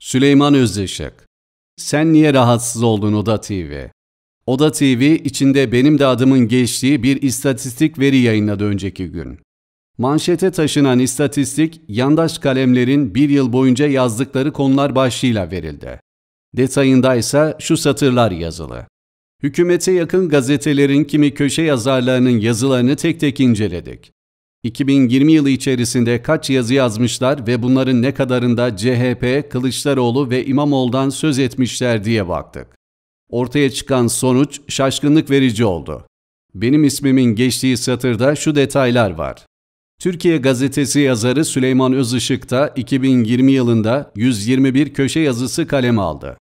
Süleyman Özışık Sen niye rahatsız oldun Oda TV? Oda TV içinde benim de adımın geçtiği bir istatistik veri yayınladı önceki gün. Manşete taşınan istatistik, yandaş kalemlerin bir yıl boyunca yazdıkları konular başlığıyla verildi. Detayında ise şu satırlar yazılı. Hükümete yakın gazetelerin kimi köşe yazarlarının yazılarını tek tek inceledik. 2020 yılı içerisinde kaç yazı yazmışlar ve bunların ne kadarında CHP, Kılıçdaroğlu ve İmamoğlu'dan söz etmişler diye baktık. Ortaya çıkan sonuç şaşkınlık verici oldu. Benim ismimin geçtiği satırda şu detaylar var. Türkiye Gazetesi yazarı Süleyman Özışık da 2020 yılında 121 köşe yazısı kaleme aldı.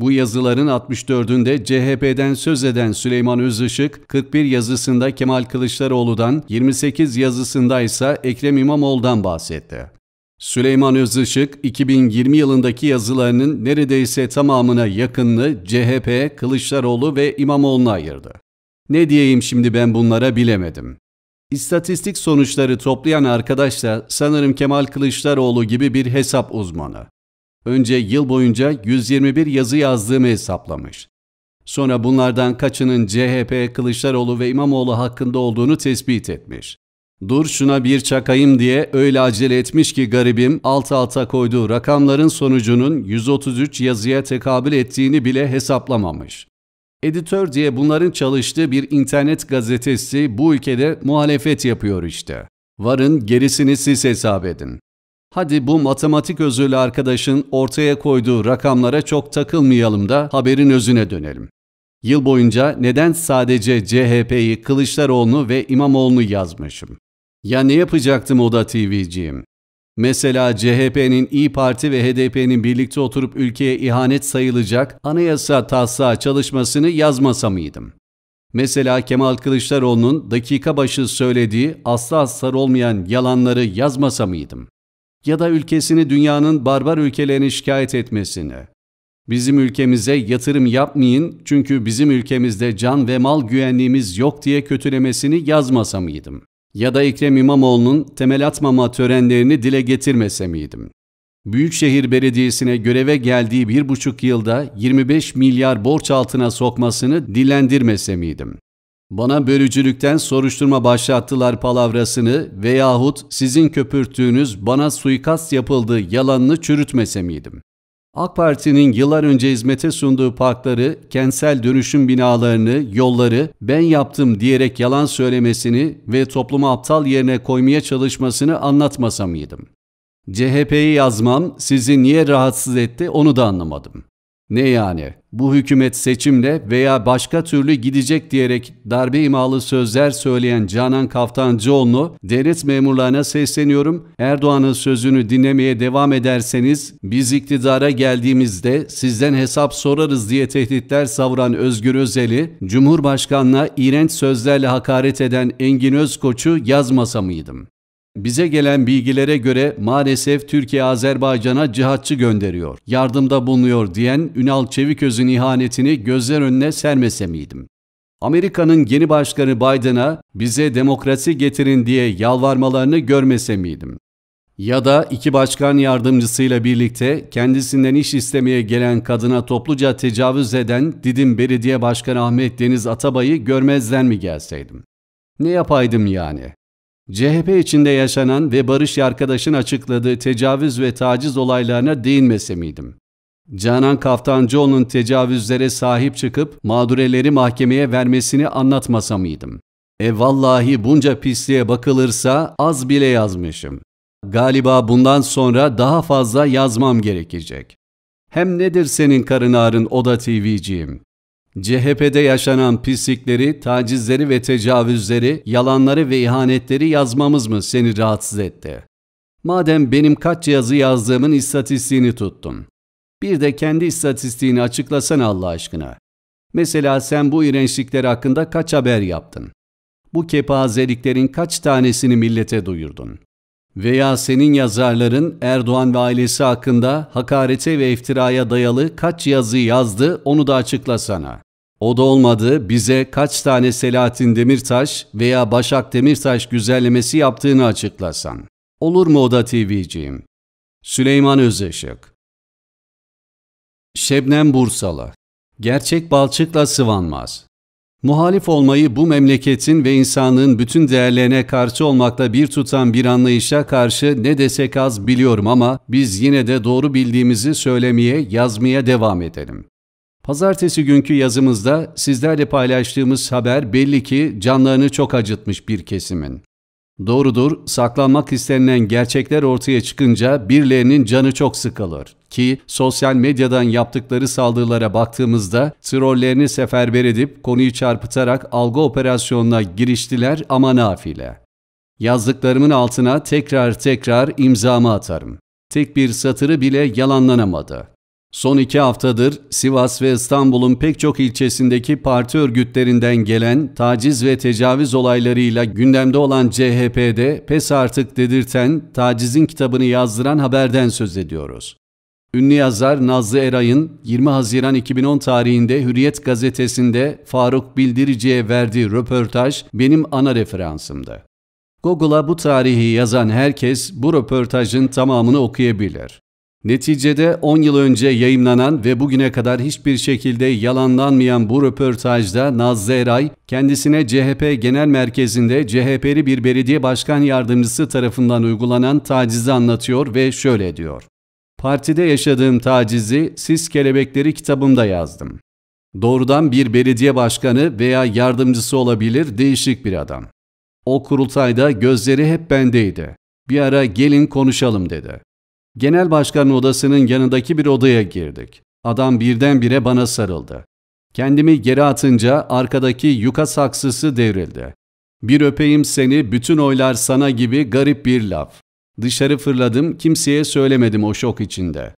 Bu yazıların 64'ünde CHP'den söz eden Süleyman Özışık, 41 yazısında Kemal Kılıçdaroğlu'dan, 28 yazısında ise Ekrem İmamoğlu'dan bahsetti. Süleyman Özışık, 2020 yılındaki yazılarının neredeyse tamamına yakınını CHP, Kılıçdaroğlu ve İmamoğlu'na ayırdı. Ne diyeyim şimdi ben bunlara bilemedim. İstatistik sonuçları toplayan arkadaş da sanırım Kemal Kılıçdaroğlu gibi bir hesap uzmanı. Önce yıl boyunca 121 yazı yazdığımı hesaplamış. Sonra bunlardan kaçının CHP, Kılıçdaroğlu ve İmamoğlu hakkında olduğunu tespit etmiş. Dur şuna bir çakayım diye öyle acele etmiş ki garibim alt alta koyduğu rakamların sonucunun 133 yazıya tekabül ettiğini bile hesaplamamış. Editör diye bunların çalıştığı bir internet gazetesi bu ülkede muhalefet yapıyor işte. Varın gerisini siz hesap edin. Hadi bu matematik özürlü arkadaşın ortaya koyduğu rakamlara çok takılmayalım da haberin özüne dönelim. Yıl boyunca neden sadece CHP'yi, Kılıçdaroğlu'nu ve İmamoğlu'nu yazmışım? Ya ne yapacaktım Oda TV'ciyim? Mesela CHP'nin İyi Parti ve HDP'nin birlikte oturup ülkeye ihanet sayılacak anayasa taslağı çalışmasını yazmasa mıydım? Mesela Kemal Kılıçdaroğlu'nun dakika başı söylediği asla astar olmayan yalanları yazmasa mıydım? Ya da ülkesini dünyanın barbar ülkelerine şikayet etmesini. Bizim ülkemize yatırım yapmayın çünkü bizim ülkemizde can ve mal güvenliğimiz yok diye kötülemesini yazmasa mıydım? Ya da Ekrem İmamoğlu'nun temel atmama törenlerini dile getirmese miydim? Büyükşehir Belediyesi'ne göreve geldiği bir buçuk yılda 25 milyar borç altına sokmasını dilendirmese miydim? Bana bölücülükten soruşturma başlattılar palavrasını veyahut sizin köpürttüğünüz bana suikast yapıldığı yalanını çürütmese miydim? AK Parti'nin yıllar önce hizmete sunduğu parkları, kentsel dönüşüm binalarını, yolları ben yaptım diyerek yalan söylemesini ve toplumu aptal yerine koymaya çalışmasını anlatmasa mıydım? CHP'yi yazmam sizi niye rahatsız etti onu da anlamadım. Ne yani? Bu hükümet seçimle veya başka türlü gidecek diyerek darbe imalı sözler söyleyen Canan Kaftancıoğlu, devlet memurlarına sesleniyorum. Erdoğan'ın sözünü dinlemeye devam ederseniz biz iktidara geldiğimizde sizden hesap sorarız diye tehditler savuran Özgür Özel'i, Cumhurbaşkanına iğrenç sözlerle hakaret eden Engin Özkoç'u yazmasa mıydım? Bize gelen bilgilere göre maalesef Türkiye Azerbaycan'a cihatçı gönderiyor, yardımda bulunuyor diyen Ünal Çeviköz'ün ihanetini gözler önüne sermese miydim? Amerika'nın yeni başkanı Biden'a bize demokrasi getirin diye yalvarmalarını görmese miydim? Ya da iki başkan yardımcısıyla birlikte kendisinden iş istemeye gelen kadına topluca tecavüz eden Didim Belediye Başkanı Ahmet Deniz Atabay'ı görmezden mi gelseydim? Ne yapaydım yani? CHP içinde yaşanan ve Barış Arkadaş'ın açıkladığı tecavüz ve taciz olaylarına değinmese miydim? Canan Kaftancıoğlu'nun tecavüzlere sahip çıkıp mağdureleri mahkemeye vermesini anlatmasa mıydım? E vallahi bunca pisliğe bakılırsa az bile yazmışım. Galiba bundan sonra daha fazla yazmam gerekecek. Hem nedir senin karın ağrın Oda TV'ciyim? CHP'de yaşanan pislikleri, tacizleri ve tecavüzleri, yalanları ve ihanetleri yazmamız mı seni rahatsız etti? Madem benim kaç yazı yazdığımın istatistiğini tuttun. Bir de kendi istatistiğini açıklasana Allah aşkına. Mesela sen bu iğrençlikler hakkında kaç haber yaptın? Bu kepazeliklerin kaç tanesini millete duyurdun? Veya senin yazarların Erdoğan ve ailesi hakkında hakarete ve iftiraya dayalı kaç yazı yazdı onu da açıklasana. O da olmadı bize kaç tane Selahattin Demirtaş veya Başak Demirtaş güzellemesi yaptığını açıklasan. Olur mu Oda TV'ciğim? Süleyman Özışık Şebnem Bursalı Gerçek balçıkla sıvanmaz. Muhalif olmayı bu memleketin ve insanlığın bütün değerlerine karşı olmakla bir tutan bir anlayışa karşı ne desek az biliyorum ama biz yine de doğru bildiğimizi söylemeye, yazmaya devam edelim. Pazartesi günkü yazımızda sizlerle paylaştığımız haber belli ki canlarını çok acıtmış bir kesimin. Doğrudur, saklanmak istenilen gerçekler ortaya çıkınca birilerinin canı çok sıkılır. Ki sosyal medyadan yaptıkları saldırılara baktığımızda trollerini seferber edip konuyu çarpıtarak algı operasyonuna giriştiler ama nafile. Yazdıklarımın altına tekrar tekrar imzamı atarım. Tek bir satırı bile yalanlanamadı. Son iki haftadır Sivas ve İstanbul'un pek çok ilçesindeki parti örgütlerinden gelen taciz ve tecavüz olaylarıyla gündemde olan CHP'de pes artık dedirten tacizin kitabını yazdıran haberden söz ediyoruz. Ünlü yazar Nazlı Eray'ın 20 Haziran 2010 tarihinde Hürriyet gazetesinde Faruk Bildirici'ye verdiği röportaj benim ana referansımdı. Google'a bu tarihi yazan herkes bu röportajın tamamını okuyabilir. Neticede 10 yıl önce yayımlanan ve bugüne kadar hiçbir şekilde yalanlanmayan bu röportajda Nazlı Eray, kendisine CHP Genel Merkezi'nde CHP'li bir belediye başkan yardımcısı tarafından uygulanan tacizi anlatıyor ve şöyle diyor. Partide yaşadığım tacizi Siz Kelebekleri kitabımda yazdım. Doğrudan bir belediye başkanı veya yardımcısı olabilir değişik bir adam. O kurultayda gözleri hep bendeydi. Bir ara gelin konuşalım dedi. Genel başkanın odasının yanındaki bir odaya girdik. Adam birdenbire bana sarıldı. Kendimi geri atınca arkadaki yuka saksısı devrildi. Bir öpeyim seni, bütün oylar sana gibi garip bir laf. Dışarı fırladım, kimseye söylemedim o şok içinde.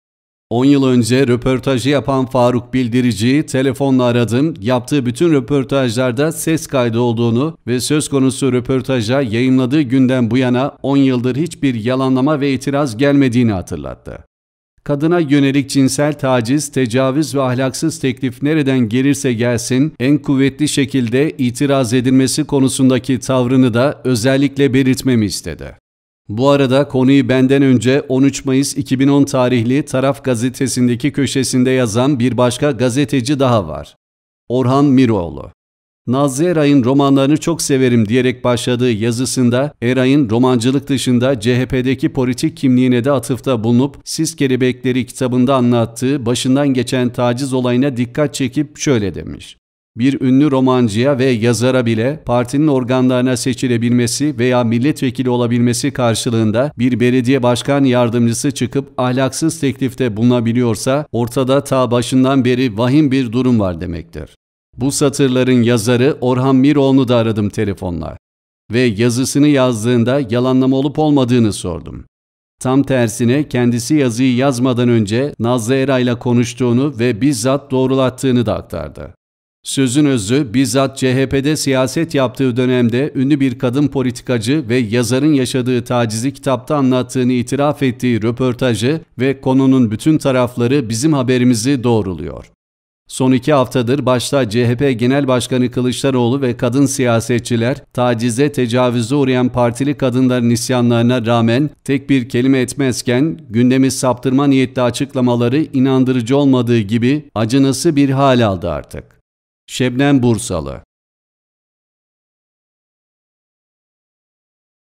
10 yıl önce röportajı yapan Faruk Bildirici'yi telefonla aradım. Yaptığı bütün röportajlarda ses kaydı olduğunu ve söz konusu röportaja yayınladığı günden bu yana 10 yıldır hiçbir yalanlama ve itiraz gelmediğini hatırlattı. Kadına yönelik cinsel taciz, tecavüz ve ahlaksız teklif nereden gelirse gelsin en kuvvetli şekilde itiraz edilmesi konusundaki tavrını da özellikle belirtmemi istedi. Bu arada konuyu benden önce 13 Mayıs 2010 tarihli Taraf gazetesindeki köşesinde yazan bir başka gazeteci daha var. Orhan Miroğlu. Nazlı Eray'ın romanlarını çok severim diyerek başladığı yazısında Eray'ın romancılık dışında CHP'deki politik kimliğine de atıfta bulunup Siz Kelebekleri kitabında anlattığı başından geçen taciz olayına dikkat çekip şöyle demiş bir ünlü romancıya ve yazara bile partinin organlarına seçilebilmesi veya milletvekili olabilmesi karşılığında bir belediye başkan yardımcısı çıkıp ahlaksız teklifte bulunabiliyorsa ortada ta başından beri vahim bir durum var demektir. Bu satırların yazarı Orhan Miroğlu'nu da aradım telefonla ve yazısını yazdığında yalanlama olup olmadığını sordum. Tam tersine kendisi yazıyı yazmadan önce Nazlı Eray'la konuştuğunu ve bizzat doğrulattığını da aktardı. Sözün özü bizzat CHP'de siyaset yaptığı dönemde ünlü bir kadın politikacı ve yazarın yaşadığı tacizi kitapta anlattığını itiraf ettiği röportajı ve konunun bütün tarafları bizim haberimizi doğruluyor. Son iki haftadır başta CHP Genel Başkanı Kılıçdaroğlu ve kadın siyasetçiler tacize tecavüze uğrayan partili kadınların isyanlarına rağmen tek bir kelime etmezken gündemi saptırma niyetli açıklamaları inandırıcı olmadığı gibi acınası bir hal aldı artık. Şebnem Bursalı